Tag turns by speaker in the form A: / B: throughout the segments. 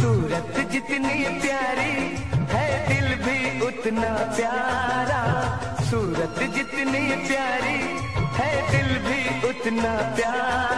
A: सूरत जितनी प्यारी है दिल भी उतना प्यारा। सूरत जितनी प्यारी है दिल भी उतना प्यारा।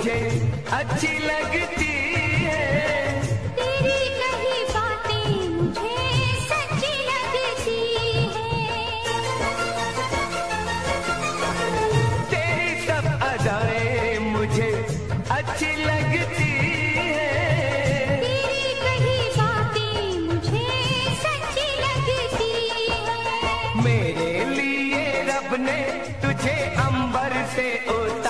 A: मुझे अच्छी लगती है।
B: तेरी कही बातें मुझे सच्ची लगती है।
A: तेरी सब अदाएँ मुझे अच्छी लगती है।
B: तेरी कही बातें मुझे सच्ची लगती है।
A: मेरे लिए रब ने तुझे अंबर से उतारा।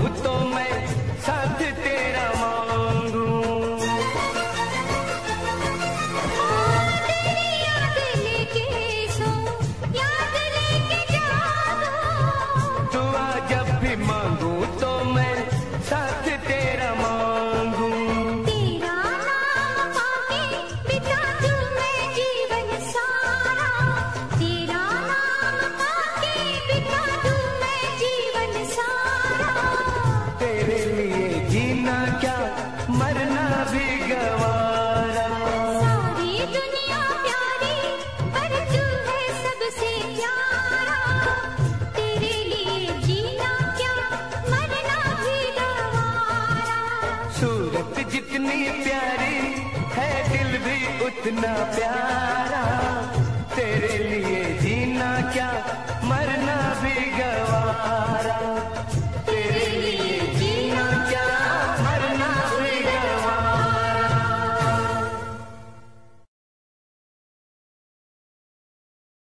A: मांगू तो मैं जितनी प्यारी है दिल भी उतना प्यारा।